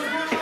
Let's.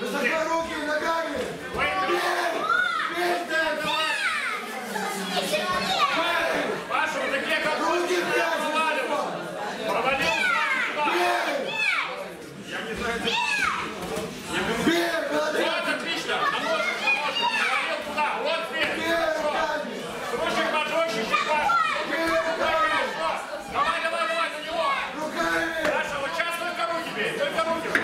Высоко руки ногами! Без этого! Паша, вот такие как руки Провалил Я не знаю, Бег, молодец! Вот, отлично! А можно, можно! Провалил туда! Вот бег! Кружик, поджочек, Давай, давай, давай, на него! Руками! Саша, вот сейчас только руки бей! Только руки!